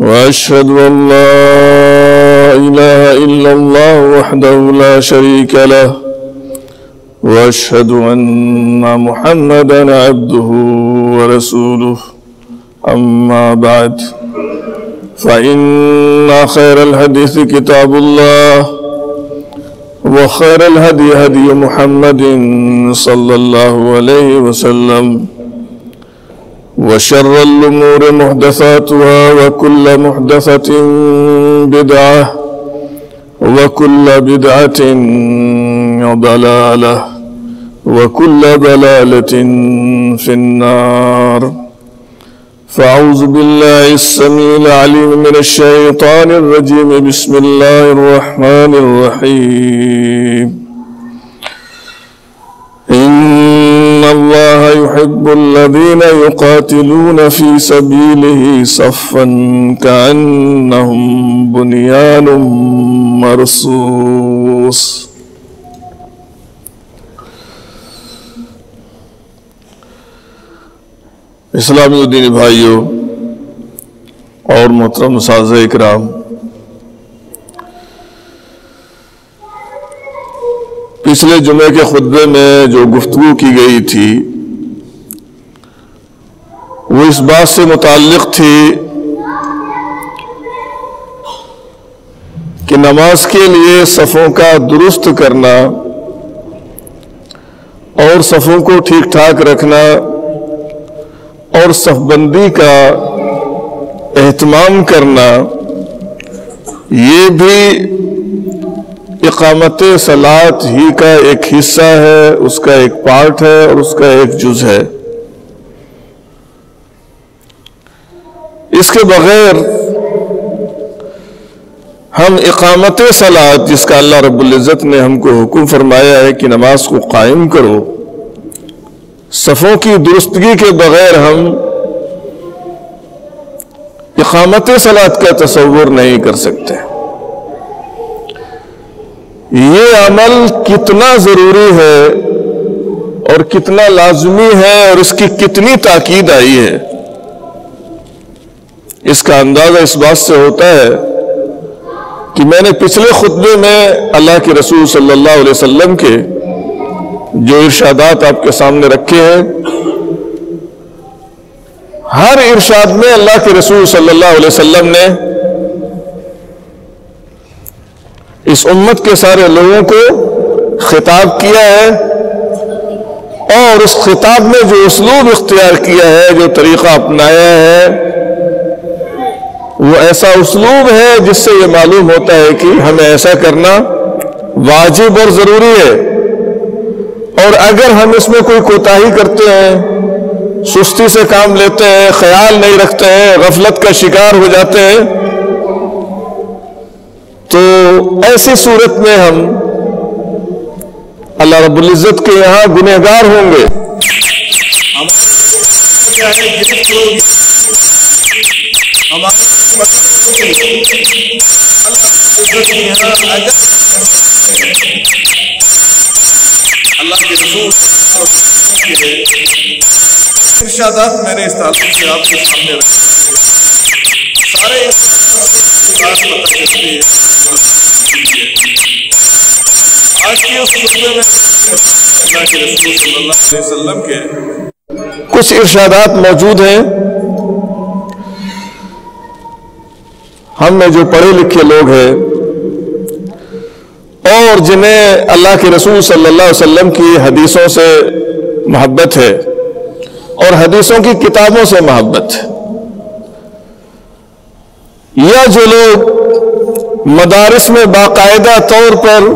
وأشهد أن لا إله إلا الله وحده لا شريك له وأشهد أن محمدا عبده ورسوله. أما بعد، فإن خير الحديث كتاب الله وخير الهدي هدي محمد صلى الله عليه وسلم. وشر الأمور محدثاتها وكل محدثة بدعة وكل بدعة ضلالة وكل ضلالة في النار. فأعوذ بالله السميع العليم من الشيطان الرجيم. بسم الله الرحمن الرحيم. إن الله يحب الذين يقاتلون في سبيله صفا كأنهم بنيان مرصوص. اسلامی الدین بھائیوں اور محترم ساز اکرام، پچھلے جمعے کے خطبے میں جو گفتگو کی گئی تھی وہ اس بات سے متعلق تھی کہ نماز کے لیے صفوں کا درست کرنا اور صفوں کو ٹھیک ٹھاک رکھنا اور صف بندی کا اہتمام کرنا، یہ بھی اقامت سلاد ہی کا ایک حصہ ہے، اس کا ایک پارٹ ہے اور اس کا ایک جز ہے۔ اس کے بغیر ہم اقامت سلاد جس کا اللہ رب العزت نے ہم کو حکم فرمایا ہے کہ نماز کو قائم کرو، صفوں کی درستگی کے بغیر ہم اقامت سلاد کا تصور نہیں کر سکتے۔ یہ عمل کتنا ضروری ہے اور کتنا لازمی ہے اور اس کی کتنی تاکید آئی ہے۔ اس کا اندازہ اس بات سے ہوتا ہے کہ میں نے پچھلے خطبے میں اللہ کے رسول صلی اللہ علیہ وسلم کے جو ارشادات آپ کے سامنے رکھے ہیں، ہر ارشاد میں اللہ کے رسول صلی اللہ علیہ وسلم نے اس امت کے سارے لوگوں کو خطاب کیا ہے اور اس خطاب میں جو اسلوب اختیار کیا ہے، جو طریقہ اپنایا ہے وہ ایسا اسلوب ہے جس سے یہ معلوم ہوتا ہے کہ ہمیں ایسا کرنا واجب اور ضروری ہے۔ اور اگر ہم اس میں کوئی کوتاہی کرتے ہیں، سستی سے کام لیتے ہیں، خیال نہیں رکھتے ہیں، غفلت کا شکار ہو جاتے ہیں، تو ایسی صورت میں ہم اللہ رب العزت کے یہاں گنہگار ہوں گے۔ اللہ کے رسول ارشادات میں نے اس تعلق سے آپ کے سامنے رکھے سارے ارشادات پتہ چلتی ہے، آج کی اس خطبے میں اللہ کے رسول صلی اللہ علیہ وسلم کے کچھ ارشادات موجود ہیں۔ ہم میں جو پڑھے لکھے لوگ ہیں اور جنہیں اللہ کے رسول صلی اللہ علیہ وسلم کی حدیثوں سے محبت ہے اور حدیثوں کی کتابوں سے محبت ہے۔ یا جو لوگ مدارس میں باقاعدہ طور پر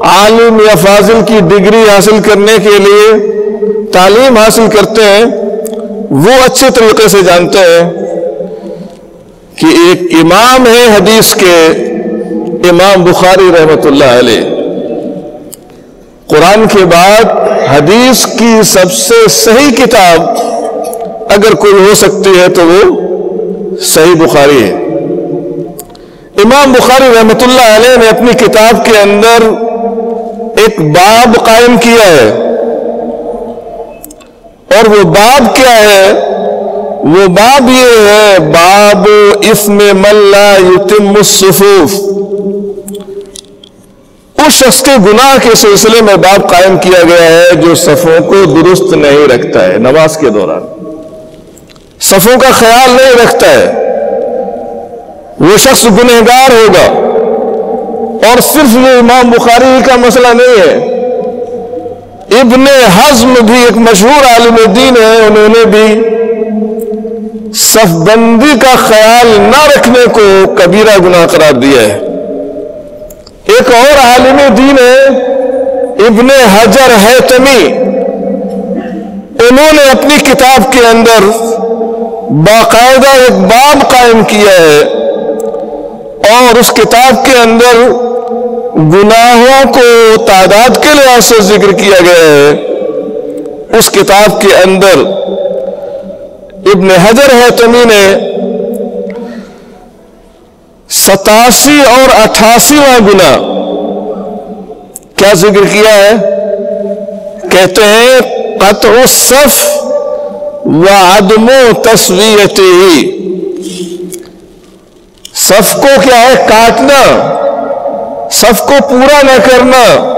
عالم یا فاضل کی ڈگری حاصل کرنے کے لیے تعلیم حاصل کرتے ہیں، وہ اچھے طریقے سے جانتے ہیں۔ کہ ایک امام ہے حدیث کے امام بخاری رحمت اللہ علیہ۔ قرآن کے بعد حدیث کی سب سے صحیح کتاب اگر کوئی ہو سکتی ہے تو وہ صحیح بخاری ہے۔ امام بخاری رحمت اللہ علیہ نے اپنی کتاب کے اندر ایک باب قائم کیا ہے۔ اور وہ باب کیا ہے؟ وہ باب یہ ہے، باب اسم ملا یتم الصفوف۔ اس شخص کے گناہ کے سلسلے میں باب قائم کیا گیا ہے جو صفوں کو درست نہیں رکھتا ہے، نماز کے دوران۔ صفوں کا خیال نہیں رکھتا ہے۔ وہ شخص گنہگار ہوگا۔ اور صرف یہ امام بخاری کا مسئلہ نہیں ہے۔ ابن حزم بھی ایک مشہور عالم دین ہے، انہوں نے بھی صف بندی کا خیال نہ رکھنے کو کبیرہ گناہ قرار دیا ہے۔ ایک اور عالم دین ہے، ابن حجر ہے تمی انہوں نے اپنی کتاب کے اندر باقاعدہ ایک باب قائم کیا ہے اور اس کتاب کے اندر گناہوں کو تعداد کے لحاظ سے ذکر کیا گیا ہے۔ اس کتاب کے اندر ابن حجر ہے تمی نے ستاسی اور اٹھاسیواں گنا کیا ذکر کیا ہے؟ کہتے ہیں، قطع الصف و عدم تصویت ہی صف کو کیا ہے؟ کاٹنا۔ صف کو پورا نہ کرنا۔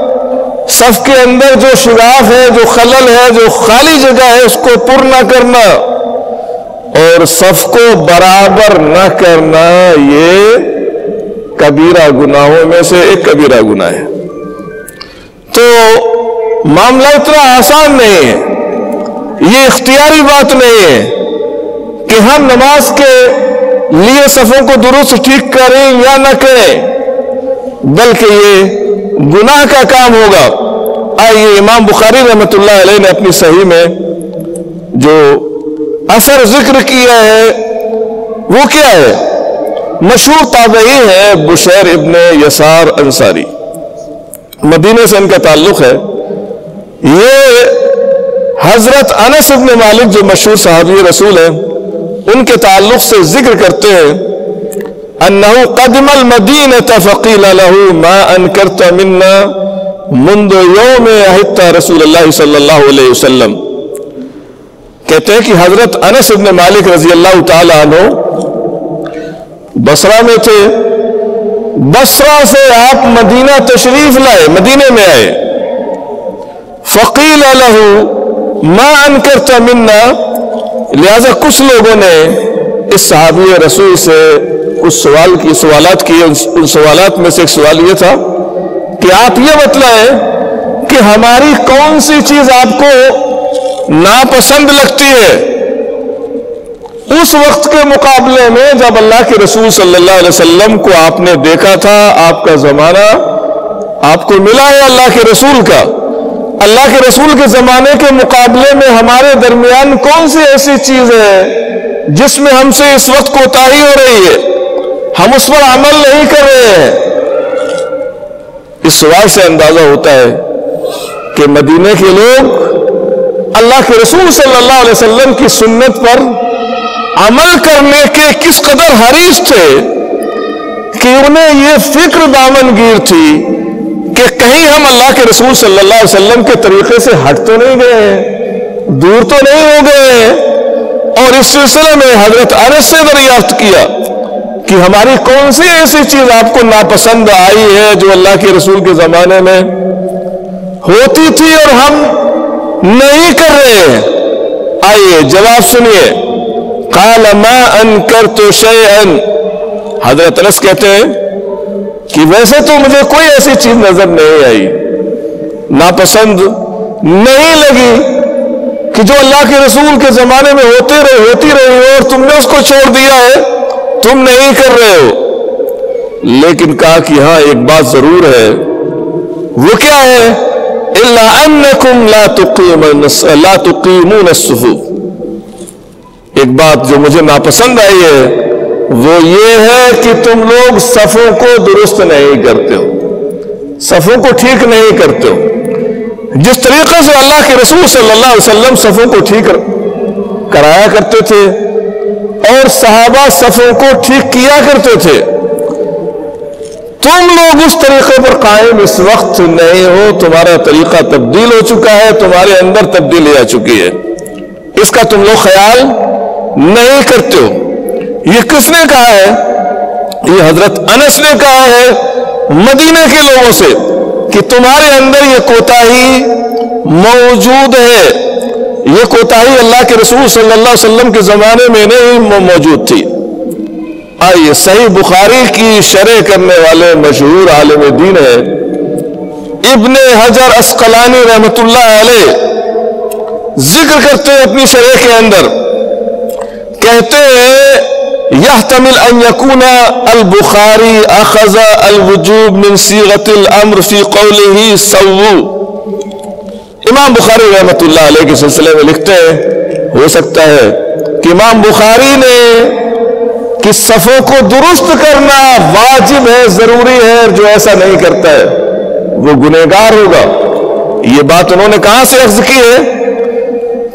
صف کے اندر جو شگاف ہے، جو خلل ہے، جو خالی جگہ ہے، اس کو پر نہ کرنا۔ اور صف کو برابر نہ کرنا یہ کبیرہ گناہوں میں سے ایک کبیرہ گناہ ہے۔ تو معاملہ اتنا آسان نہیں ہے، یہ اختیاری بات نہیں ہے کہ ہم نماز کے لیے صفوں کو درست ٹھیک کریں یا نہ کریں، بلکہ یہ گناہ کا کام ہوگا۔ آئیے امام بخاری رحمت اللہ علیہ نے اپنی صحیح میں جو اثر ذکر کیا ہے، وہ کیا ہے؟ مشہور تابعی ہے بشیر ابن یسار انصاری۔ مدینہ سے ان کا تعلق ہے۔ یہ حضرت انس ابن مالک جو مشہور صحابی رسول ہیں، ان کے تعلق سے ذکر کرتے ہیں۔ انہو قدم المدینة فقیل له ما انکرت منا منذ یوم احتا رسول اللہ صلی اللہ علیہ وسلم۔ کہتے ہیں کہ حضرت انس ابن مالک رضی اللہ تعالی عنہ بسرا میں تھے۔ بسرا سے آپ مدینہ تشریف لائے مدینے میں آئے۔ فقیل له ما انکرت منا، لہذا کچھ لوگوں نے اس صحابی رسول سے کچھ سوال کی، سوالات کیے۔ ان سوالات میں سے ایک سوال یہ تھا کہ آپ یہ بتلائیں کہ ہماری کون سی چیز آپ کو ناپسند لگتی ہے۔ اس وقت کے مقابلے میں جب اللہ کے رسول صلی اللہ علیہ وسلم کو آپ نے دیکھا تھا، آپ کا زمانہ آپ کو ملا ہے اللہ کے رسول کا۔ اللہ کے رسول کے زمانے کے مقابلے میں ہمارے درمیان کون سی ایسی چیز ہے جس میں ہم سے اس وقت کوتاہی ہو رہی ہے؟ ہم اس پر عمل نہیں کر رہے ہیں۔ اس سوال سے اندازہ ہوتا ہے کہ مدینے کے لوگ اللہ کے رسول صلی اللہ علیہ وسلم کی سنت پر عمل کرنے کے کس قدر حریص تھے کہ انہیں یہ فکر دامن گیر تھی کہ کہیں ہم اللہ کے رسول صلی اللہ علیہ وسلم کے طریقے سے ہٹ تو نہیں گئے دور تو نہیں ہو گئے اور اس سلسلے میں حضرت انس سے دریافت کیا کہ ہماری کون سی ایسی چیز آپ کو ناپسند آئی ہے جو اللہ کے رسول کے زمانے میں ہوتی تھی اور ہم نہیں کر رہے۔ ہیں آئیے جواب سنیے۔ قال ما انکرت شیئا۔ حضرت انس کہتے ہیں کہ ویسے تو مجھے کوئی ایسی چیز نظر نہیں آئی۔ ناپسند نہیں لگی کہ جو اللہ کے رسول کے زمانے میں ہوتے رہے، ہوتی رہی ہو اور تم نے اس کو چھوڑ دیا ہے، تم نہیں کر رہے ہو۔ لیکن کہا کہ ہاں ایک بات ضرور ہے۔ وہ کیا ہے؟ اللہ انکم لا تقیمون لا تقیمون الصفوف۔ ایک بات جو مجھے ناپسند آئی ہے، وہ یہ ہے کہ تم لوگ صفوں کو درست نہیں کرتے ہو۔ صفوں کو ٹھیک نہیں کرتے ہو۔ جس طریقے سے اللہ کے رسول صلی اللہ علیہ وسلم صفوں کو ٹھیک کرایا کرتے تھے اور صحابہ صفوں کو ٹھیک کیا کرتے تھے تم لوگ اس طریقے پر قائم اس وقت نہیں ہو، تمہارا طریقہ تبدیل ہو چکا ہے، تمہارے اندر تبدیلی آ چکی ہے۔ اس کا تم لوگ خیال نہیں کرتے ہو۔ یہ کس نے کہا ہے؟ یہ حضرت انس نے کہا ہے۔ مدینہ کے لوگوں سے کہ تمہارے اندر یہ کوتاہی موجود ہے۔ یہ کوتاہی اللہ کے رسول صلی اللہ علیہ وسلم کے زمانے میں نہیں موجود تھی۔ آئیے، صحیح بخاری کی شرح کرنے والے مشہور عالم دین ہے ابن حجر اسقلانی رحمت اللہ علیہ ذکر کرتے ہیں اپنی شرح کے اندر۔ کہتے ہیں يحتمل ان يكون البخاري اخذ الوجوب من صيغه الامر في قوله سووا امام بخاری رحمت اللہ علیہ کے سلسلے میں لکھتے ہیں، ہو سکتا ہے کہ امام بخاری نے کہ صفوں کو درست کرنا واجب ہے، ضروری ہے جو ایسا نہیں کرتا ہے، وہ گنہگار ہوگا۔ یہ بات انہوں نے کہاں سے عرض کی ہے؟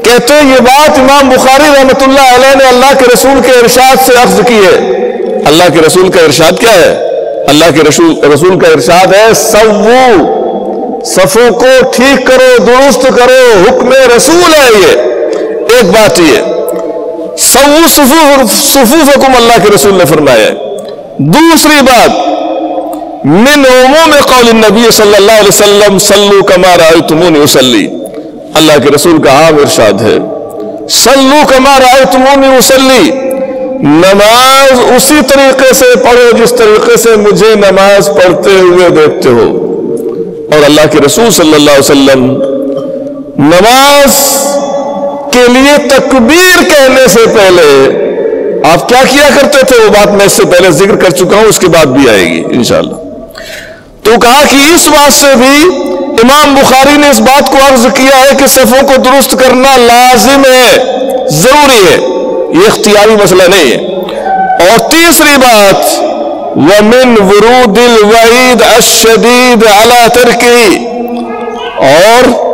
کہتے یہ بات امام بخاری رحمت اللہ علیہ نے اللہ کے رسول کے ارشاد سے عرض کی ہے۔ اللہ کے رسول کا ارشاد کیا ہے؟ اللہ کے رسول رسول کا ارشاد ہے سو صفوں کو ٹھیک کرو، درست کرو، حکم رسول ہے یہ۔ ایک بات یہ سو صفوفکم اللہ کے رسول نے فرمایا ہے۔ دوسری بات، من عموم قول النبی صلی اللہ علیہ وسلم، صلو کما رأیتمونی اسلی اللہ کے رسول کا عام ارشاد ہے۔ صلو کما رأیتمونی اسلی نماز اسی طریقے سے پڑھو جس طریقے سے مجھے نماز پڑھتے ہوئے دیکھتے ہو۔ اور اللہ کے رسول صلی اللہ علیہ وسلم، نماز کے لیے تکبیر کہنے سے پہلے آپ کیا کیا کرتے تھے؟ وہ بات میں اس سے پہلے ذکر کر چکا ہوں، اس کے بعد بھی آئے گی انشاءاللہ۔ تو کہا کہ اس بات سے بھی امام بخاری نے اس بات کو عرض کیا ہے کہ صفوں کو درست کرنا لازم ہے، ضروری ہے، یہ اختیاری مسئلہ نہیں ہے۔ اور تیسری بات، وَمِن وُرُودِ الْوَعِيدِ الشَّدِيدِ عَلَى تَرْكِهِ۔ اور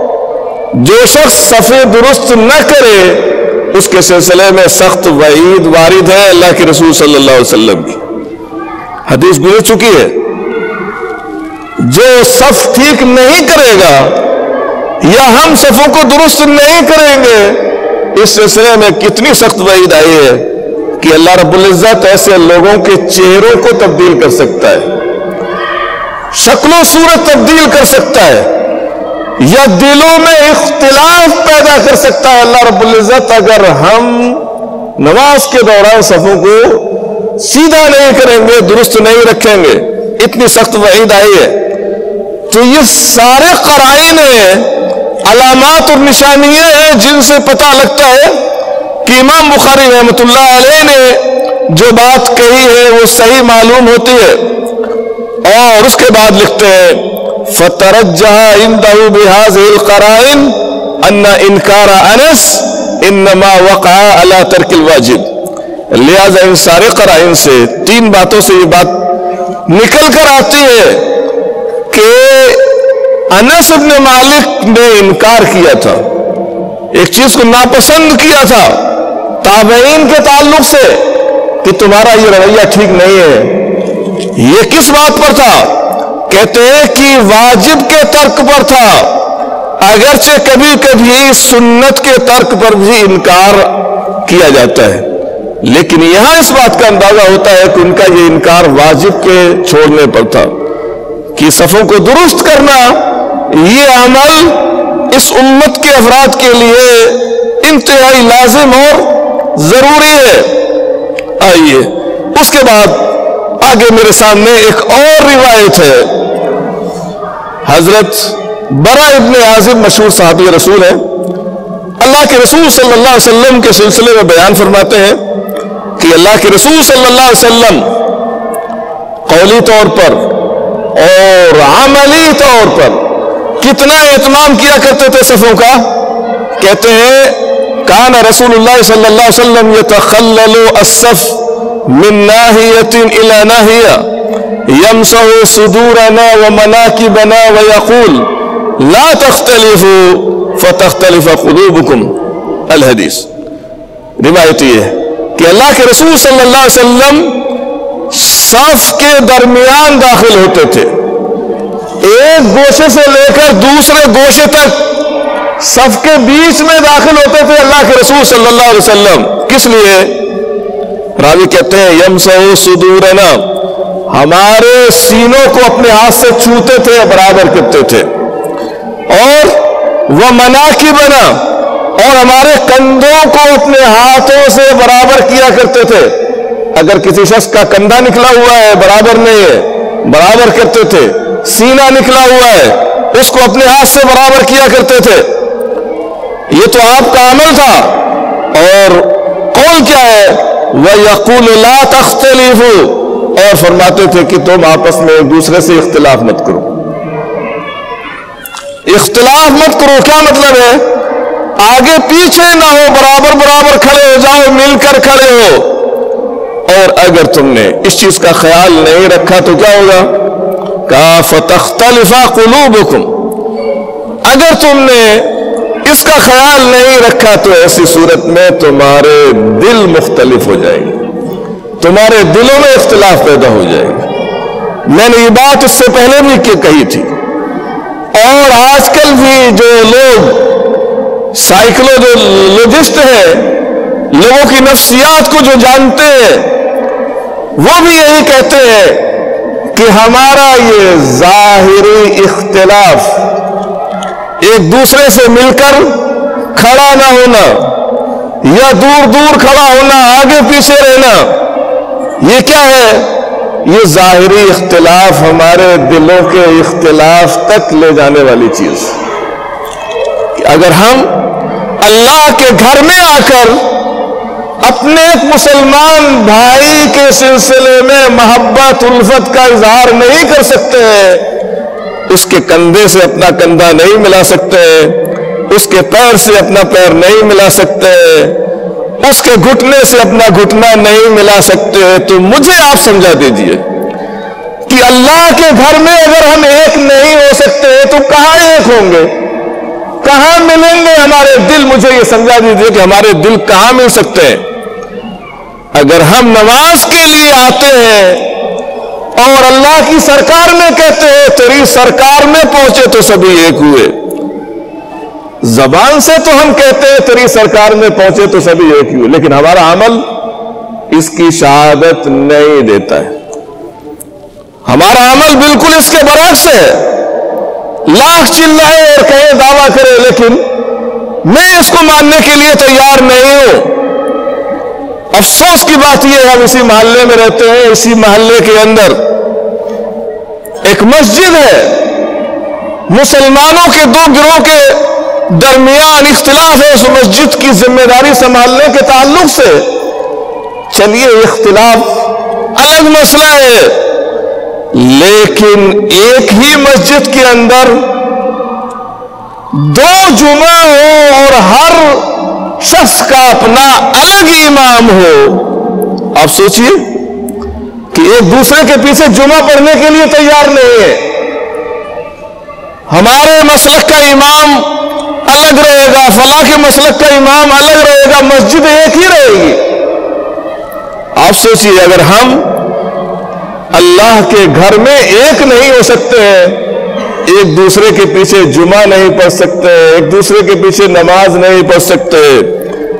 جو شخص صفے درست نہ کرے، اس کے سلسلے میں سخت وعید وارد ہے اللہ کے رسول صلی اللہ علیہ وسلم کی۔ حدیث گزر چکی ہے۔ جو صف ٹھیک نہیں کرے گا یا ہم صفوں کو درست نہیں کریں گے، اس سلسلے میں کتنی سخت وعید آئی ہے کہ اللہ رب العزت ایسے لوگوں کے چہروں کو تبدیل کر سکتا ہے۔ شکل و صورت تبدیل کر سکتا ہے۔ یا دلوں میں اختلاف پیدا کر سکتا ہے اللہ رب العزت اگر ہم نماز کے دوران صفوں کو سیدھا نہیں کریں گے، درست نہیں رکھیں گے، اتنی سخت وعید آئی ہے۔ تو یہ سارے قرائن ہیں، علامات اور نشانیاں ہیں جن سے پتہ لگتا ہے کہ امام بخاری رحمت اللہ علیہ نے جو بات کہی ہے وہ صحیح معلوم ہوتی ہے اور اس کے بعد لکھتے ہیں۔ فترجہ عنده بهذه القرائن ان انکار انس انما وقع على ترک الواجب۔ لہذا ان سارے قرائن سے تین باتوں سے یہ بات نکل کر آتی ہے کہ انس ابن مالک نے انکار کیا تھا۔ ایک چیز کو ناپسند کیا تھا تابعین کے تعلق سے کہ تمہارا یہ رویہ ٹھیک نہیں ہے۔ یہ کس بات پر تھا؟ کہتے ہیں کہ واجب کے ترک پر تھا، اگرچہ کبھی کبھی سنت کے ترک پر بھی انکار کیا جاتا ہے۔ لیکن یہاں اس بات کا اندازہ ہوتا ہے کہ ان کا یہ انکار واجب کے چھوڑنے پر تھا۔ کہ صفوں کو درست کرنا، یہ عمل اس امت کے افراد کے لیے انتہائی لازم اور ضروری ہے۔ آئیے، اس کے بعد آگے میرے سامنے ایک اور روایت ہے۔ حضرت برا ابن عازم مشہور صحابی رسول ہے اللہ کے رسول صلی اللہ علیہ وسلم کے سلسلے میں بیان فرماتے ہیں کہ اللہ کے رسول صلی اللہ علیہ وسلم قولی طور پر اور عملی طور پر کتنا اہتمام کیا کرتے تھے صفوں کا؟ کہتے ہیں، کان رسول اللہ صلی اللہ علیہ وسلم یتخلل الصف۔ من ناحیت الى ناحیہ، یمسح صدورنا ومناکبنا ویقول لا تختلفوا فتختلف قلوبکم۔ الحدیث۔ روایت یہ ہے کہ اللہ کے رسول صلی اللہ علیہ وسلم صف کے درمیان داخل ہوتے تھے۔ ایک گوشے سے لے کر دوسرے گوشے تک صف کے بیچ میں داخل ہوتے تھے اللہ کے رسول صلی اللہ علیہ وسلم۔ کس لیے؟ راوی کہتے ہیں یم سو سدورنا ہمارے سینوں کو اپنے ہاتھ سے چھوتے تھے برابر کرتے تھے۔ اور وہ منا کی بنا اور ہمارے کندھوں کو اپنے ہاتھوں سے برابر کیا کرتے تھے۔ اگر کسی شخص کا کندھا نکلا ہوا ہے، برابر نہیں ہے، برابر کرتے تھے۔ سینہ نکلا ہوا ہے، اس کو اپنے ہاتھ سے برابر کیا کرتے تھے۔ یہ تو آپ کا عمل تھا۔ اور قول کیا ہے؟ وہ یقول لا تختلف۔ اور فرماتے تھے کہ تم آپس میں ایک دوسرے سے اختلاف مت کرو۔ اختلاف مت کرو، کیا مطلب ہے؟ آگے پیچھے نہ ہو، برابر برابر کھڑے ہو جاؤ، مل کر کھڑے ہو۔ اور اگر تم نے اس چیز کا خیال نہیں رکھا تو کیا ہوگا؟ کہا فتختلفا قلوبکم اگر تم نے اس کا خیال نہیں رکھا تو ایسی صورت میں تمہارے دل مختلف ہو جائے گی۔ تمہارے دلوں میں اختلاف پیدا ہو جائے گا میں نے یہ بات اس سے پہلے بھی کہی تھی۔ اور آج کل بھی جو لوگ سائیکلو جو لوجسٹ ہیں، لوگوں کی نفسیات کو جو جانتے ہیں، وہ بھی یہی کہتے ہیں کہ ہمارا یہ ظاہری اختلاف ایک دوسرے سے مل کر کھڑا نہ ہونا یا دور دور کھڑا ہونا، آگے پیچھے رہنا، یہ کیا ہے؟ یہ ظاہری اختلاف، ہمارے دلوں کے اختلاف تک لے جانے والی چیز۔ اگر ہم اللہ کے گھر میں آ کر اپنے ایک مسلمان بھائی کے سلسلے میں محبت، الفت کا اظہار نہیں کر سکتے ہیں اس کے کندھے سے اپنا کندھا نہیں ملا سکتے، اس کے پیر سے اپنا پیر نہیں ملا سکتے، اس کے گھٹنے سے اپنا گھٹنا نہیں ملا سکتے، تو مجھے آپ سمجھا دیجیے کہ اللہ کے گھر میں اگر ہم ایک نہیں ہو سکتے، تو کہاں ایک ہوں گے؟ کہاں ملیں گے ہمارے دل؟ مجھے یہ سمجھا دیجیے کہ ہمارے دل کہاں مل سکتے ہیں؟ اگر ہم نماز کے لیے آتے ہیں اور اللہ کی سرکار میں کہتے ہیں تیری سرکار میں پہنچے تو سبھی ایک ہوئے۔ زبان سے تو ہم کہتے ہیں، تیری سرکار میں پہنچے تو سبھی ایک ہوئے۔ لیکن ہمارا عمل اس کی شہادت نہیں دیتا ہے۔ ہمارا عمل بالکل اس کے برعکس ہے۔ لاکھ چلائے اور کہیں دعویٰ کرے، لیکن میں اس کو ماننے کے لیے تیار نہیں ہوں۔ افسوس کی بات یہ ہے، ہم اسی محلے میں رہتے ہیں، اسی محلے کے اندر۔ ایک مسجد ہے۔ مسلمانوں کے دو گروہ کے درمیان اختلاف ہے اس مسجد کی ذمہ داری سنبھالنے کے تعلق سے۔ چلیے، اختلاف الگ مسئلہ ہے۔ لیکن ایک ہی مسجد کے اندر دو جمعہ ہو اور ہر شخص کا اپنا الگ امام ہو۔ آپ سوچئے۔ کہ ایک دوسرے کے پیچھے جمعہ پڑھنے کے لیے تیار نہیں ہے۔ ہمارے مسلک کا امام الگ رہے گا، فلاں کے مسلک کا امام الگ رہے گا، مسجد ایک ہی رہے گی۔ آپ سوچئے اگر ہم اللہ کے گھر میں ایک نہیں ہو سکتے ہیں ایک دوسرے کے پیچھے جمعہ نہیں پڑھ سکتے، ایک دوسرے کے پیچھے نماز نہیں پڑھ سکتے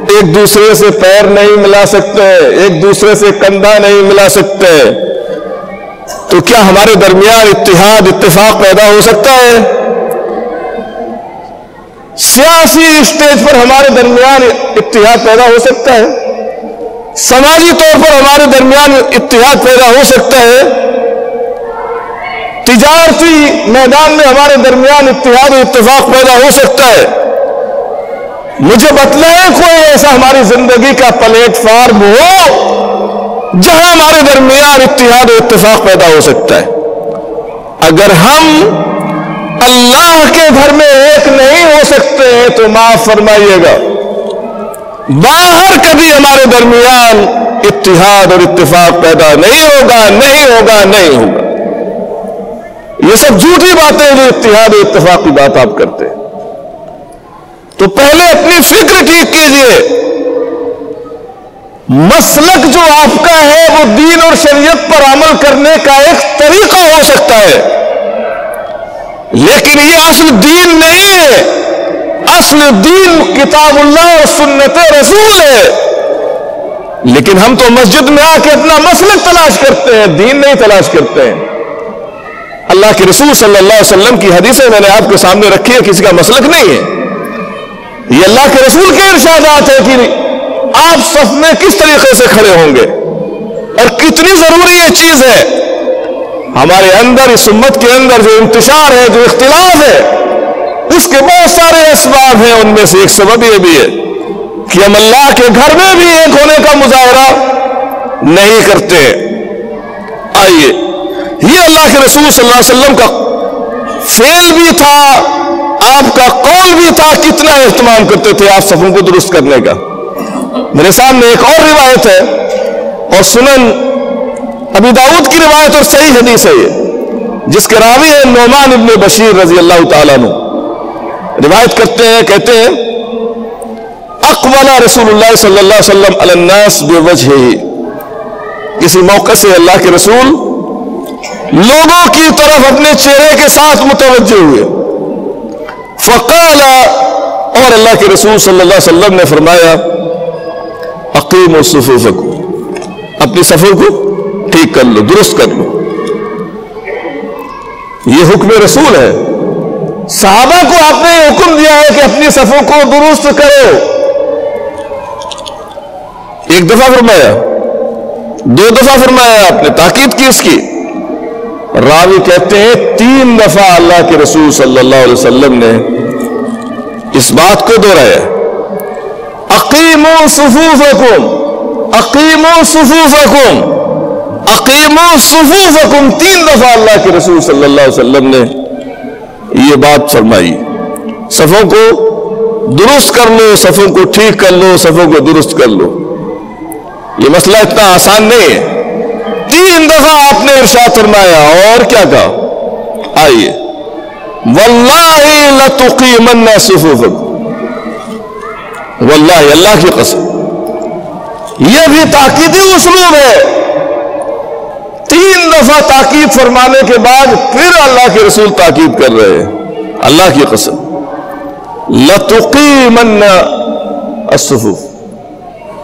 ایک دوسرے سے پیر نہیں ملا سکتے، ایک دوسرے سے کندھا نہیں ملا سکتے۔ تو کیا ہمارے درمیان اتحاد، اتفاق پیدا ہو سکتا ہے؟ سیاسی اسٹیج پر ہمارے درمیان اتحاد پیدا ہو سکتا ہے۔ سماجی طور پر ہمارے درمیان اتحاد پیدا ہو سکتا ہے۔ تجارتی میدان میں ہمارے درمیان اتحاد و اتفاق پیدا ہو سکتا ہے۔ مجھے بتلائے کوئی ایسا ہماری زندگی کا پلیٹ فارم ہو جہاں ہمارے درمیان اتحاد و اتفاق پیدا ہو سکتا ہے؟ اگر ہم اللہ کے گھر میں ایک نہیں ہو سکتے تو معاف فرمائیے گا۔ باہر کبھی ہمارے درمیان اتحاد اور اتفاق پیدا نہیں ہوگا نہیں ہوگا نہیں ہوگا۔ یہ سب جھوٹی باتیں جو اتحاد اور اتفاق کی بات آپ کرتے ہیں۔ تو پہلے اپنی فکر ٹھیک کیجیے۔ مسلک جو آپ کا ہے، وہ دین اور شریعت پر عمل کرنے کا ایک طریقہ ہو سکتا ہے۔ لیکن یہ اصل دین نہیں ہے۔ اصل دین کتاب اللہ اور سنت رسول ہے۔ لیکن ہم تو مسجد میں آ کے اپنا مسلک تلاش کرتے ہیں، دین نہیں تلاش کرتے ہیں۔ اللہ کے رسول صلی اللہ علیہ وسلم کی حدیثیں میں نے آپ کے سامنے رکھی ہے کسی کا مسلک نہیں ہے۔ یہ اللہ کے رسول کے ارشادات ہے کہ آپ صف میں کس طریقے سے کھڑے ہوں گے؟ اور کتنی ضروری یہ چیز ہے؟ ہمارے اندر اس امت کے اندر جو انتشار ہے، جو اختلاف ہے، اس کے بہت سارے اسباب ہیں، ان میں سے ایک سبب یہ بھی ہے کہ ہم اللہ کے گھر میں بھی ایک ہونے کا مظاہرہ نہیں کرتے۔ آئیے، یہ اللہ کے رسول صلی اللہ علیہ وسلم کا فیل بھی تھا، آپ کا قول بھی کتنا اہتمام کرتے تھے آپ صفوں کو درست کرنے کا۔ میرے سامنے ایک اور روایت ہے اور سنن ابھی داؤد کی روایت اور صحیح حدیث ہے یہ، جس کے راوی ہے نعمان ابن بشیر رضی اللہ تعالیٰ عنہ۔ روایت کرتے ہیں، کہتے ہیں اقبال رسول اللہ صلی اللہ علیہ وسلم الناس بے وجہ کسی موقع سے اللہ کے رسول لوگوں کی طرف اپنے چہرے کے ساتھ متوجہ ہوئے۔ فقال، اور اللہ کے رسول صلی اللہ علیہ وسلم نے فرمایا اقیم و صفوفکم، اپنی صفوں کو ٹھیک کر لو، درست کر لو۔ یہ حکم رسول ہے۔ صحابہ کو آپ نے حکم دیا ہے کہ اپنی صفوں کو درست کرو۔ ایک دفعہ فرمایا، دو دفعہ فرمایا آپ نے تاکید کی اس کی۔ راوی کہتے ہیں تین دفعہ اللہ کے رسول صلی اللہ علیہ وسلم نے اس بات کو دوہرایا اقیم و صفوفکم اقیم و صفوفکم اقیم و صفوفکم۔ تین دفعہ اللہ کے رسول صلی اللہ علیہ وسلم نے یہ بات فرمائی۔ صفوں کو درست کر لو، صفوں کو ٹھیک کر لو، صفوں کو درست کر لو۔ یہ مسئلہ اتنا آسان نہیں ہے۔ تین دفعہ آپ نے ارشاد فرمایا اور کیا کہا؟ آئیے۔ واللہ لتقیمن صفوفکم واللہ اللہ کی قسم۔ یہ بھی تاکیدی اسلوب ہے۔ تین دفعہ تاکید فرمانے کے بعد پھر اللہ کے رسول تاکید کر رہے ہیں۔ اللہ کی قسم۔ لتقیمن الصفوف۔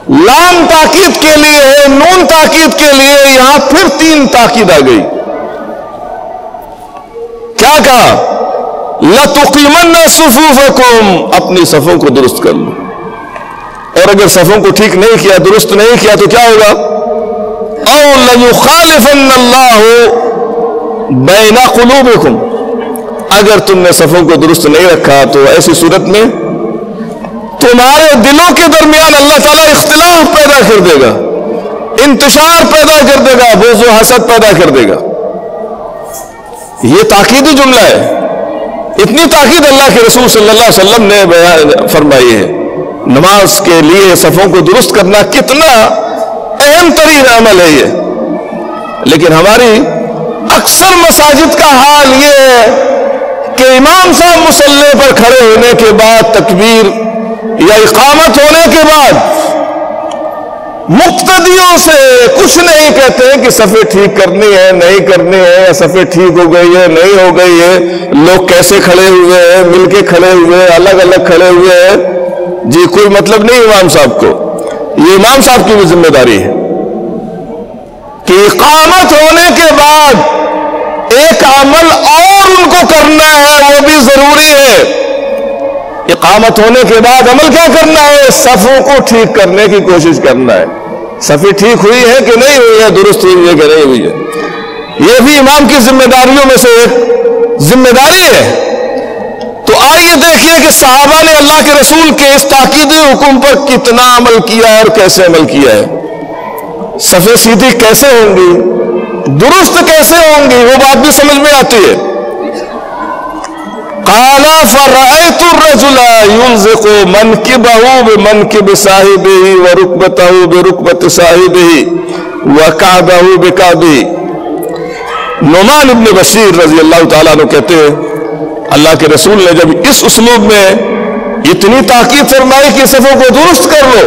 لام تاکید کے لیے ہے، نون تاکید کے لیے یہاں پھر تین تاکید آ گئی۔ کیا کہا؟ لتقیمن الصفوفکم اپنی صفوں کو درست کر لو۔ اور اگر صفوں کو ٹھیک نہیں کیا، درست نہیں کیا تو کیا ہوگا؟ او لَيُخَالِفَنَّ اللَّهُ بَيْنَ قُلُوبِكُمْ اگر تم نے صفوں کو درست نہیں رکھا تو ایسی صورت میں تمہارے دلوں کے درمیان اللہ تعالیٰ اختلاف پیدا کر دے گا، انتشار پیدا کر دے گا بوز و حسد پیدا کر دے گا۔ یہ تاکیدی جملہ ہے۔ اتنی تاکید اللہ کے رسول صلی اللہ علیہ وسلم نے بیان فرمائی ہے۔ نماز کے لیے صفوں کو درست کرنا کتنا اہم ترین عمل ہے یہ۔ لیکن ہماری اکثر مساجد کا حال یہ ہے کہ امام صاحب مسلح پر کھڑے ہونے کے بعد تکبیر یا اقامت ہونے کے بعد مقتدیوں سے کچھ نہیں کہتے ہیں کہ صفے ٹھیک کرنی ہے نہیں کرنی ہے یا صفے ٹھیک ہو گئی ہے نہیں ہو گئی ہے لوگ کیسے کھڑے ہوئے ہیں؟ مل کے کھڑے ہوئے ہیں، الگ الگ کھڑے ہوئے ہیں۔ جی کوئی مطلب نہیں امام صاحب کو۔ یہ امام صاحب کی بھی ذمہ داری ہے۔ کہ اقامت ہونے کے بعد ایک عمل اور ان کو کرنا ہے، وہ بھی ضروری ہے۔ اقامت ہونے کے بعد عمل کیا کرنا ہے؟ صفوں کو ٹھیک کرنے کی کوشش کرنا ہے۔ صفی ٹھیک ہوئی ہے کہ نہیں ہوئی ہے؟ درست ہوئی ہے کہ نہیں ہوئی ہے؟ یہ بھی امام کی ذمہ داریوں میں سے ایک ذمہ داری ہے۔ تو آئیے دیکھیے کہ صحابہ نے اللہ کے رسول کے اس تاکیدی حکم پر کتنا عمل کیا اور کیسے عمل کیا ہے۔ سفید سیدھی کیسے ہوں گی؟ درست کیسے ہوں گی؟ وہ بات بھی سمجھ میں آتی ہے۔ قال، فرأيت الرجل يلزق منكبه بمنكب صاحبه وركبته بركبة صاحبه وكعبه بكعبه. نعمان ابن بشیر رضی اللہ تعالیٰ عنہ کہتے ہیں، اللہ کے رسول نے جب اس اسلوب میں اتنی تاکید فرمائی کہ صفوں کو درست کر لو،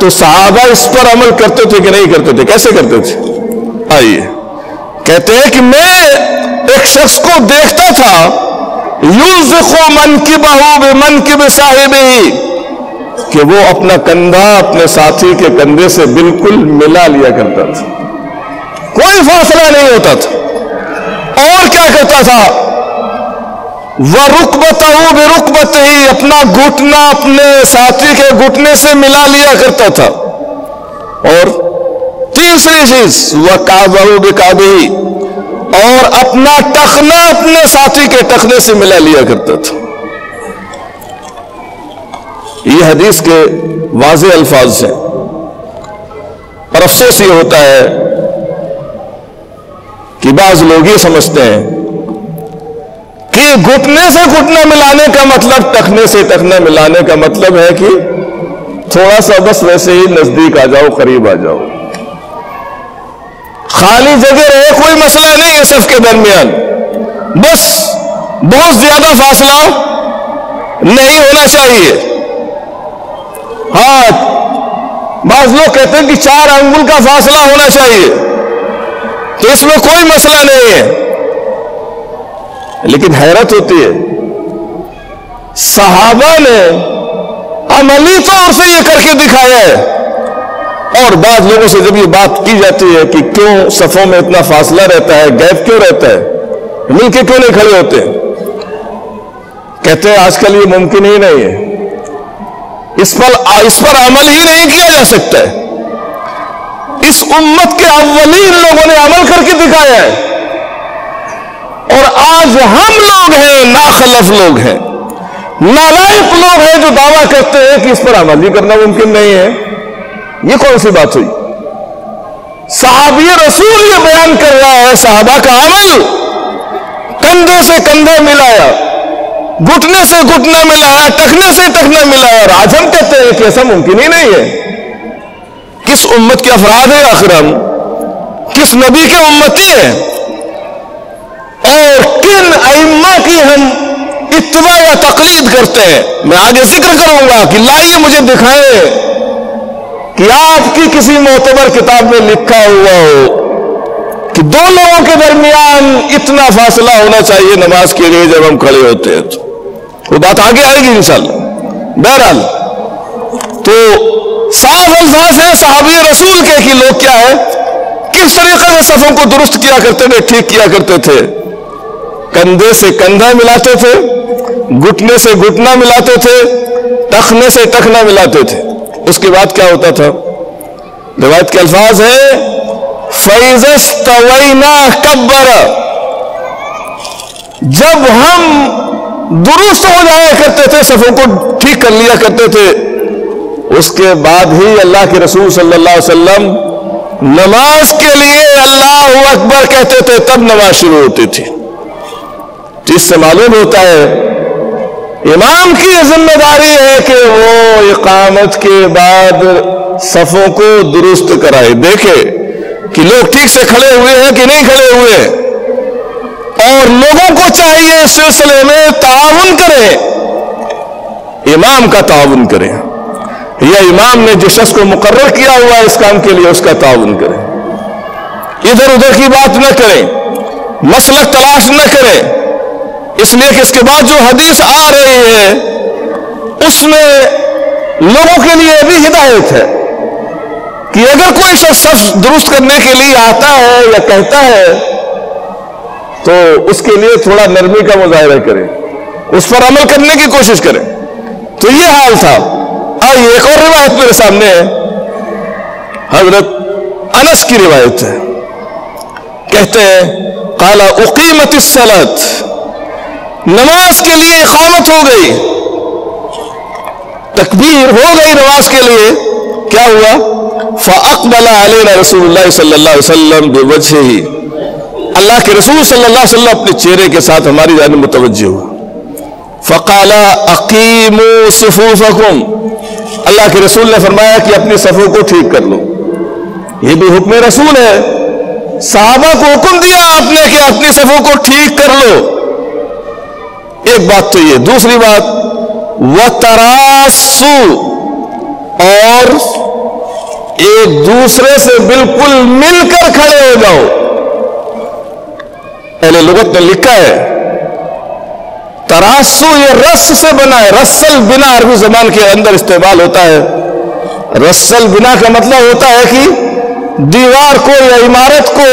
تو صحابہ اس پر عمل کرتے تھے کہ نہیں کرتے تھے؟ کیسے کرتے تھے؟ آئیے، کہتے ہیں کہ میں ایک شخص کو دیکھتا تھا یوزخو من کی بہو من کی صاحب ہی کہ وہ اپنا کندھا اپنے ساتھی کے کندھے سے بالکل ملا لیا کرتا تھا۔ کوئی فاصلہ نہیں ہوتا تھا۔ اور کیا کرتا تھا؟ وہ رکبت ہوں بے رکبت ہی اپنا گھٹنا اپنے ساتھی کے گھٹنے سے ملا لیا کرتا تھا۔ اور تیسری چیز وہ کابہ بے کابی اور اپنا ٹخنا اپنے ساتھی کے ٹخنے سے ملا لیا کرتا تھا۔ یہ حدیث کے واضح الفاظ ہیں۔ اور افسوس یہ ہوتا ہے کہ بعض لوگ یہ سمجھتے ہیں کہ گھٹنے سے گھٹنا ملانے کا مطلب ٹخنے سے ٹخنا ملانے کا مطلب ہے کہ تھوڑا سا بس ویسے ہی نزدیک آ جاؤ، قریب آ جاؤ۔ خالی جگہ رہے، کوئی مسئلہ نہیں ہے صف کے درمیان۔ بس بہت زیادہ فاصلہ نہیں ہونا چاہیے۔ ہاں بعض لوگ کہتے ہیں کہ چار انگل کا فاصلہ ہونا چاہیے۔ تو اس میں کوئی مسئلہ نہیں ہے۔ لیکن حیرت ہوتی ہے، صحابہ نے عملی طور سے یہ کر کے دکھایا ہے۔ اور بعض لوگوں سے جب یہ بات کی جاتی ہے کہ کیوں صفوں میں اتنا فاصلہ رہتا ہے گیپ کیوں رہتا ہے؟ مل کے کیوں نہیں کھڑے ہوتے؟ کہتے ہیں، آج کل یہ ممکن ہی نہیں ہے۔ اس پر اس پر عمل ہی نہیں کیا جا سکتا ہے۔ اس امت کے اولین لوگوں نے عمل کر کے دکھایا ہے۔ اور آج ہم لوگ ہیں، ناخلف لوگ ہیں۔ نالائق لوگ ہیں جو دعویٰ کرتے ہیں کہ اس پر عمل ہی کرنا ممکن نہیں ہے۔ یہ کون سی بات ہوئی؟ صحابی رسول یہ بیان کر رہا ہے، صحابہ کا عمل کندھے سے کندھے ملایا، گھٹنے سے گھٹنا ملایا، ٹکنے سے ٹکنا ملایا، اور آج ہم کہتے ہیں کہ ایسا ممکن ہی نہیں ہے۔ کس امت کے افراد ہیں آخر ہم؟ کس نبی کے امتی ہیں؟ اور کن ائمہ کی ہم اتباع یا تقلید کرتے ہیں؟ میں آگے ذکر کروں گا کہ لائیے مجھے دکھائیں۔ کہ آپ کی کسی معتبر کتاب میں لکھا ہوا ہو کہ دو لوگوں کے درمیان اتنا فاصلہ ہونا چاہیے نماز کے لیے جب ہم کھڑے ہوتے ہیں تو۔ وہ بات آگے آئے گی انشاءاللہ۔ بہرحال، تو صاف الفاظ ہیں، صحابی رسول کے کہ لوگ کیا ہے کس طریقے سے صفوں کو درست کیا کرتے تھے، ٹھیک کیا کرتے تھے؟ کندھے سے کندھا ملاتے تھے، گھٹنے سے گھٹنا ملاتے تھے ٹخنے سے ٹخنا ملاتے تھے۔ اس کے بعد کیا ہوتا تھا؟ روایت کے الفاظ ہے فیضس طوینا کبر جب ہم درست ہو جایا کرتے تھے، صفوں کو ٹھیک کر لیا کرتے تھے، اس کے بعد ہی اللہ کے رسول صلی اللہ علیہ وسلم نماز کے لیے اللہ اکبر کہتے تھے، تب نماز شروع ہوتی تھی۔ جس سے معلوم ہوتا ہے امام کی ذمہ داری ہے کہ وہ اقامت کے بعد صفوں کو درست کرائے۔ دیکھے کہ لوگ ٹھیک سے کھڑے ہوئے ہیں کہ نہیں کھڑے ہوئے۔ اور لوگوں کو چاہیے اس سلسلے میں تعاون کریں۔ امام کا تعاون کریں۔ یا امام نے جس شخص کو مقرر کیا ہوا ہے اس کام کے لیے اس کا تعاون کریں۔ ادھر ادھر کی بات نہ کریں۔ مسلک تلاش نہ کریں۔ اس لیے کہ اس کے بعد جو حدیث آ رہی ہے، اس میں لوگوں کے لیے بھی ہدایت ہے کہ اگر کوئی شخص صف درست کرنے کے لیے آتا ہے یا کہتا ہے، تو اس کے لیے تھوڑا نرمی کا مظاہرہ کرے، اس پر عمل کرنے کی کوشش کرے۔ تو یہ حال تھا۔ آئیے ایک اور روایت میرے سامنے ہے۔ حضرت انس کی روایت ہے۔ کہتے ہیں کالا اقیمت الصلاۃ نماز کے لیے اقامت ہو گئی۔ تکبیر ہو گئی نماز کے لیے۔ کیا ہوا؟ فاقبل علینا رسول اللہ صلی اللہ علیہ وسلم بے ہی اللہ کے رسول صلی اللہ علیہ وسلم اپنے چہرے کے ساتھ ہماری جانب متوجہ ہوا۔ فقال عقیم صفوفکم اللہ کے رسول نے فرمایا کہ اپنی صفوں کو ٹھیک کر لو۔ یہ بھی حکم رسول ہے۔ صحابہ کو حکم دیا آپ نے کہ اپنی صفوں کو ٹھیک کر لو۔ ایک بات تو یہ، دوسری بات وہ تراسو اور ایک دوسرے سے بالکل مل کر کھڑے ہو جاؤ۔ پہلے لغت نے لکھا ہے تراسو یہ رس سے بنا ہے، رسل بنا، عربی زبان کے اندر استعمال ہوتا ہے۔ رسل بنا کا مطلب ہوتا ہے کہ دیوار کو یا عمارت کو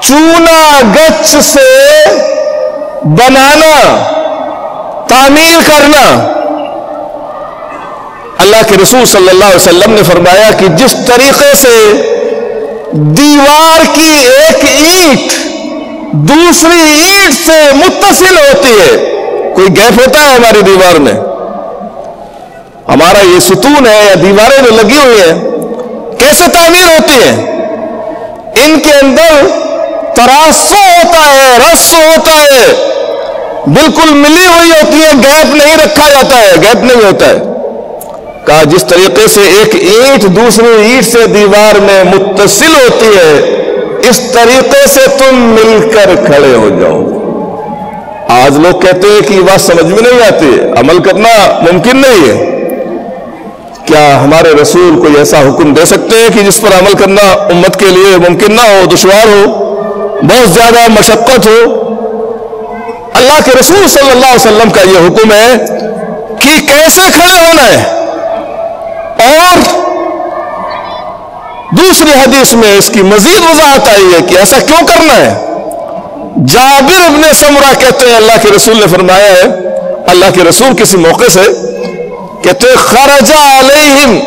چونا گچ سے بنانا، تعمیر کرنا۔ اللہ کے رسول صلی اللہ علیہ وسلم نے فرمایا کہ جس طریقے سے دیوار کی ایک اینٹ دوسری اینٹ سے متصل ہوتی ہے، کوئی گیپ ہوتا ہے ہماری دیوار میں؟ ہمارا یہ ستون ہے یا دیواریں جو لگی ہوئی ہیں، کیسے تعمیر ہوتی ہیں؟ ان کے اندر تراسو ہوتا ہے رس ہوتا ہے۔ بالکل ملی ہوئی ہوتی ہے، گیپ نہیں رکھا جاتا ہے، گیپ نہیں ہوتا ہے۔ کہا، جس طریقے سے ایک اینٹ دوسری اینٹ سے دیوار میں متصل ہوتی ہے، اس طریقے سے تم مل کر کھڑے ہو جاؤ۔ آج لوگ کہتے ہیں کہ یہ بات سمجھ میں نہیں آتی، عمل کرنا ممکن نہیں ہے۔ کیا ہمارے رسول کوئی ایسا حکم دے سکتے ہیں کہ جس پر عمل کرنا امت کے لیے ممکن نہ ہو، دشوار ہو، بہت زیادہ مشقت ہو؟ اللہ کے رسول صلی اللہ علیہ وسلم کا یہ حکم ہے کہ کیسے کھڑے ہونا ہے؟ اور دوسری حدیث میں اس کی مزید وضاحت آئی ہے کہ ایسا کیوں کرنا ہے؟ جابر ابن سمرا کہتے ہیں، اللہ کے رسول نے فرمایا ہے، اللہ کے رسول کسی موقع سے کہتے خرجا علیہم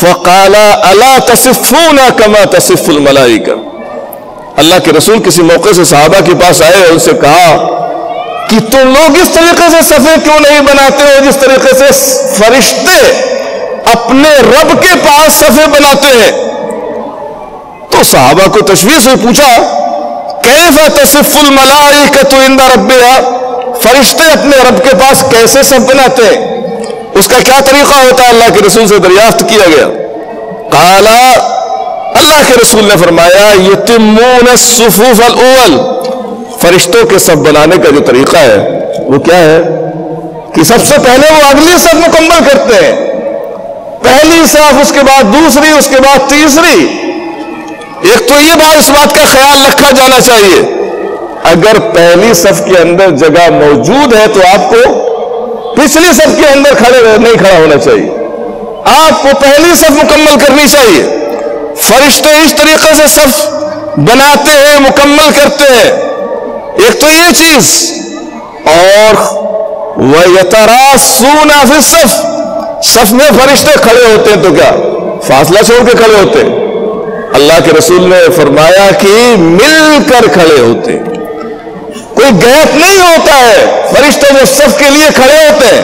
فقال الا تصفون کما تصف الملائکہ۔ اللہ کے رسول کسی موقع سے صحابہ کے پاس آئے اور ان سے کہا کہ تم لوگ اس طریقے سے صفے کیوں نہیں بناتے ہو؟ جس طریقے سے فرشتے اپنے رب کے پاس صفے بناتے ہیں۔ تو صحابہ کو تشویش سے پوچھا، کیف تصف الملائکۃ عند ربها فرشتے اپنے رب کے پاس کیسے سب بناتے ہیں؟ اس کا کیا طریقہ ہوتا؟ ہے اللہ کے رسول سے دریافت کیا گیا۔ قال اللہ کے رسول نے فرمایا، یتمون الصفوف الاول فرشتوں کے سب بنانے کا جو طریقہ ہے، وہ کیا ہے؟ کہ سب سے پہلے وہ اگلی سب مکمل کرتے ہیں۔ پہلی صاف اس کے بعد دوسری، اس کے بعد تیسری۔ ایک تو یہ بات، اس بات کا خیال رکھا جانا چاہیے۔ اگر پہلی صف کے اندر جگہ موجود ہے تو آپ کو پچھلی صف کے اندر کھڑے نہیں کھڑا ہونا چاہیے۔ آپ کو پہلی صف مکمل کرنی چاہیے۔ فرشتے اس طریقے سے صف بناتے ہیں، مکمل کرتے ہیں۔ ایک تو یہ چیز اور وہ یترا سونا صف صف میں فرشتے کھڑے ہوتے ہیں تو کیا؟ فاصلہ چھوڑ کے کھڑے ہوتے ہیں۔ اللہ کے رسول نے فرمایا کہ مل کر کھڑے ہوتے کوئی گیپ نہیں ہوتا ہے، فرشتے جو صف کے لیے کھڑے ہوتے ہیں۔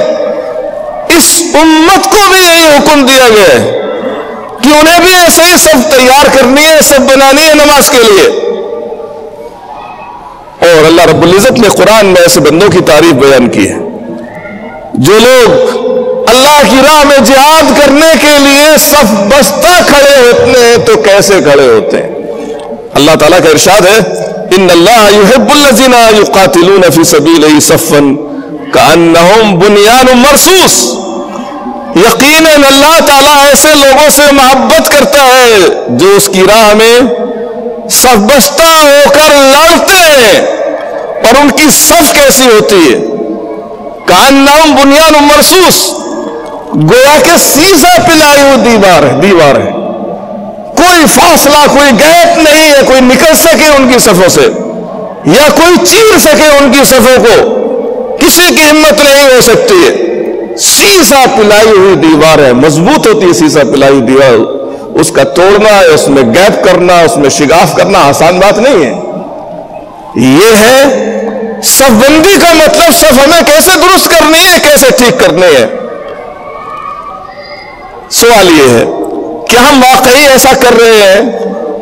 اس امت کو بھی یہی حکم دیا گیا ہے کہ انہیں بھی ایسے ہی سب تیار کرنی ہے سب بنانی ہے نماز کے لیے۔ اللہ رب العزت نے قرآن میں ایسے بندوں کی تعریف بیان کی ہے۔ جو لوگ اللہ کی راہ میں جہاد کرنے کے لیے صف بستہ کھڑے ہوتے ہیں تو کیسے کھڑے ہوتے ہیں؟ اللہ تعالیٰ کا ارشاد ہے، ان اللہ يحب الذين يقاتلون في سبيله صفا كانهم بنيان مرصوص۔ یقینا اللہ تعالیٰ ایسے لوگوں سے محبت کرتا ہے جو اس کی راہ میں صف بستہ ہو کر لڑتے ہیں۔ اور ان کی صف کیسی ہوتی ہے؟ کانہم بنیان مرصوص، گویا کہ سیسا پلائی ہوئی دیوار ہے دیوار ہے۔ کوئی فاصلہ، کوئی گیپ نہیں ہے، کوئی نکل سکے ان کی صفوں سے، یا کوئی چیر سکے ان کی صفوں کو۔ کسی کی ہمت نہیں ہو سکتی ہے۔ سیسا پلائی ہوئی دیوار ہے، مضبوط ہوتی ہے سیسا پلائی ہوئی دیوار۔ اس کا توڑنا، اس میں گیپ کرنا، اس میں شگاف کرنا آسان بات نہیں ہے۔ یہ ہے صف بندی کا مطلب صف ہمیں کیسے درست کرنی ہے، کیسے ٹھیک کرنی ہے؟ سوال یہ ہے کیا ہم واقعی ایسا کر رہے ہیں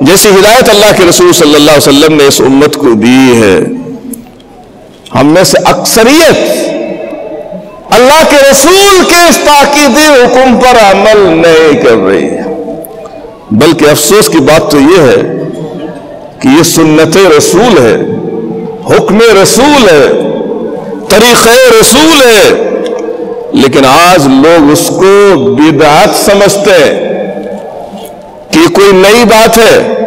جیسی ہدایت اللہ کے رسول صلی اللہ علیہ وسلم نے اس امت کو دی ہے۔ ہم میں سے اکثریت اللہ کے رسول کے اس تاکیدی حکم پر عمل نہیں کر رہی ہے۔ بلکہ افسوس کی بات تو یہ ہے کہ یہ سنت رسول ہے۔ حکم رسول ہے، طریقہ رسول ہے۔ لیکن آج لوگ اس کو بدعت سمجھتے ہیں کہ کوئی نئی بات ہے،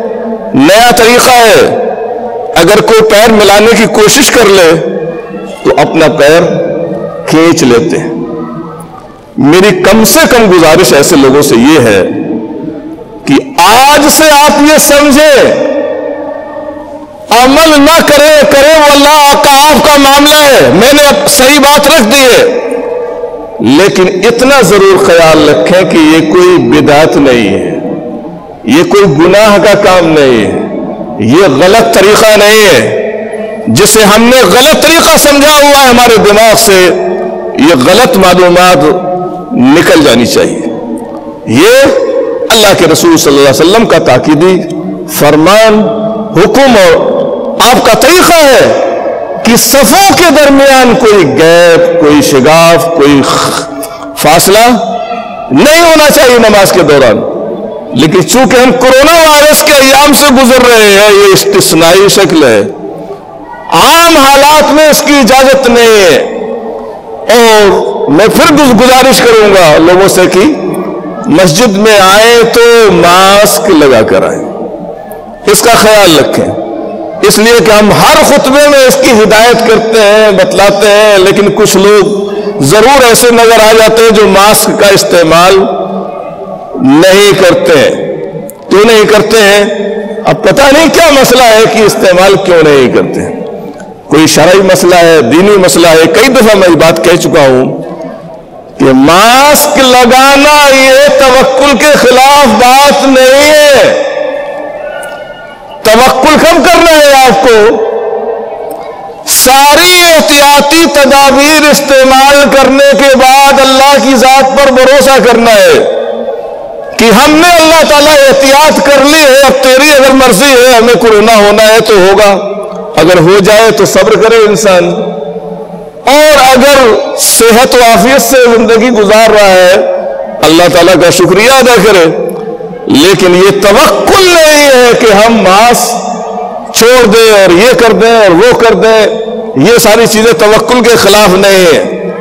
نیا طریقہ ہے۔ اگر کوئی پیر ملانے کی کوشش کر لے، تو اپنا پیر کھینچ لیتے ہیں۔ میری کم سے کم گزارش ایسے لوگوں سے یہ ہے کہ آج سے آپ یہ سمجھیں۔ عمل نہ کرے کرے وہ اللہ کا آپ کا معاملہ ہے۔ میں نے صحیح بات رکھ دی ہے۔ لیکن اتنا ضرور خیال رکھیں کہ یہ کوئی بدعت نہیں ہے۔ یہ کوئی گناہ کا کام نہیں ہے۔ یہ غلط طریقہ نہیں ہے۔ جسے ہم نے غلط طریقہ سمجھا ہوا ہے ہمارے دماغ سے، یہ غلط معلومات نکل جانی چاہیے۔ یہ اللہ کے رسول صلی اللہ علیہ وسلم کا تاکیدی فرمان، حکم اور آپ کا طریقہ ہے کہ صفوں کے درمیان کوئی گیپ، کوئی شگاف، کوئی فاصلہ نہیں ہونا چاہیے نماز کے دوران۔ لیکن چونکہ ہم کرونا وائرس کے ایام سے گزر رہے ہیں، یہ استثنائی شکل ہے۔ عام حالات میں اس کی اجازت نہیں ہے۔ اور میں پھر گزارش کروں گا لوگوں سے کہ مسجد میں آئے تو ماسک لگا کر آئیں۔ اس کا خیال رکھیں۔ اس لیے کہ ہم ہر خطبے میں اس کی ہدایت کرتے ہیں، بتلاتے ہیں، لیکن کچھ لوگ ضرور ایسے نظر آ جاتے ہیں جو ماسک کا استعمال نہیں کرتے کیوں نہیں کرتے ہیں؟ اب پتہ نہیں کیا مسئلہ ہے کہ استعمال کیوں نہیں کرتے ہیں۔ کوئی شرعی مسئلہ ہے، دینی مسئلہ ہے، کئی دفعہ میں یہ بات کہہ چکا ہوں کہ ماسک لگانا یہ توکل کے خلاف بات نہیں ہے۔ توکل کم کرنا ہے آپ کو؟ ساری احتیاطی تدابیر استعمال کرنے کے بعد اللہ کی ذات پر بھروسہ کرنا ہے کہ ہم نے اللہ تعالیٰ احتیاط کر لی ہے، اب تیری اگر مرضی ہے، ہمیں کرونا ہونا ہے تو ہوگا۔ اگر ہو جائے تو صبر کرے انسان۔ اور اگر صحت و عافیت سے زندگی گزار رہا ہے، اللہ تعالیٰ کا شکریہ ادا کرے۔ لیکن یہ توکل نہیں ہے کہ ہم ماس چھوڑ دیں اور یہ کر دیں اور وہ کر دیں، یہ ساری چیزیں توکل کے خلاف نہیں ہیں۔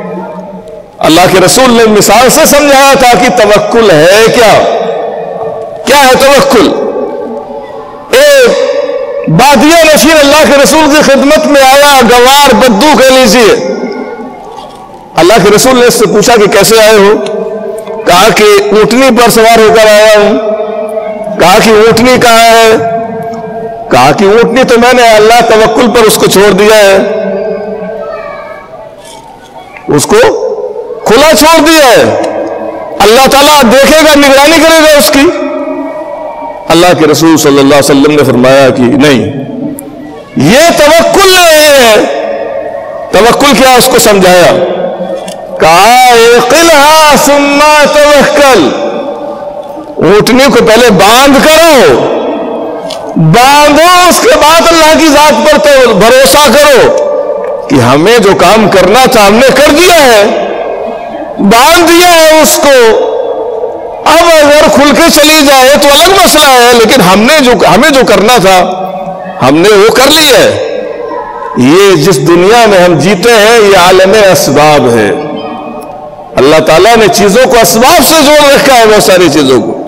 اللہ کے رسول نے مثال سے سمجھایا تھا کہ توکل ہے کیا؟ کیا ہے توکل؟ ایک بادیا نشین اللہ کے رسول کی خدمت میں آیا، گوار بدو کہہ لیجیے اللہ کے رسول نے اس سے پوچھا کہ کیسے آئے ہو؟ کہا کہ اونٹنی پر سوار ہو کر آیا ہوں۔ کہا کہ اونٹنی کہاں ہے؟ کہا کہ اونٹنی تو میں نے اللہ توکل پر اس کو چھوڑ دیا ہے۔ اس کو کھلا چھوڑ دیا ہے۔ اللہ تعالیٰ دیکھے گا، نگرانی کرے گا اس کی۔ اللہ کے رسول صلی اللہ علیہ وسلم نے فرمایا کہ نہیں، یہ توکل نہیں ہے۔ توکل کیا اس کو سمجھایا؟ کہا سما توکل۔ اونٹنی کو پہلے باندھ کرو۔ باندھو، اس کے بعد اللہ کی ذات پر تو بھروسہ کرو کہ ہمیں جو کام کرنا تھا، ہم نے کر دیا ہے۔ باندھ دیا ہے اس کو۔ اب اگر کھل کے چلی جائے تو الگ مسئلہ ہے، لیکن ہم نے جو، ہمیں جو کرنا تھا، ہم نے وہ کر لیا ہے۔ یہ جس دنیا میں ہم جیتے ہیں، یہ عالم اسباب ہے۔ اللہ تعالیٰ نے چیزوں کو اسباب سے جوڑ رکھا ہے، بہت ساری چیزوں کو۔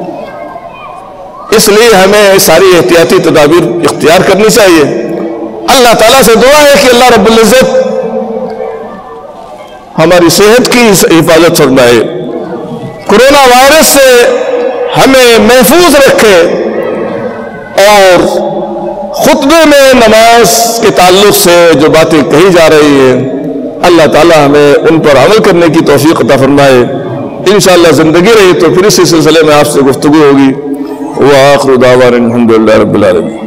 اس لیے ہمیں ساری احتیاطی تدابیر اختیار کرنی چاہیے۔ اللہ تعالیٰ سے دعا ہے کہ اللہ رب العزت ہماری صحت کی حفاظت فرمائے۔ کرونا وائرس سے ہمیں محفوظ رکھے اور خطبے میں نماز کے تعلق سے جو باتیں کہی جا رہی ہیں، اللہ تعالی ہمیں ان پر عمل کرنے کی توفیق عطا فرمائے۔ انشاءاللہ زندگی رہی تو پھر اسی سلسلے میں آپ سے گفتگو ہوگی۔ وآخر آخر دعوان الحمد للہ رب العالمین.